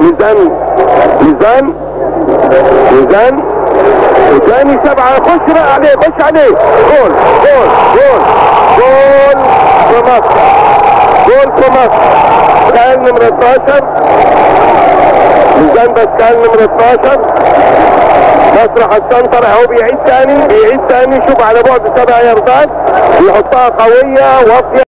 ميزان ميزان ميزان وثاني سبعة خش بقى عليه خش عليه. goal goal goal goal في مصر. جول في مصر. كان نمرة 12 ميزان بس كان نمرة 12 مسرح ال center اهو بيعيد تاني بيعيد تاني. شوف على بعد سبع ياردات. بيحطها قوية واطية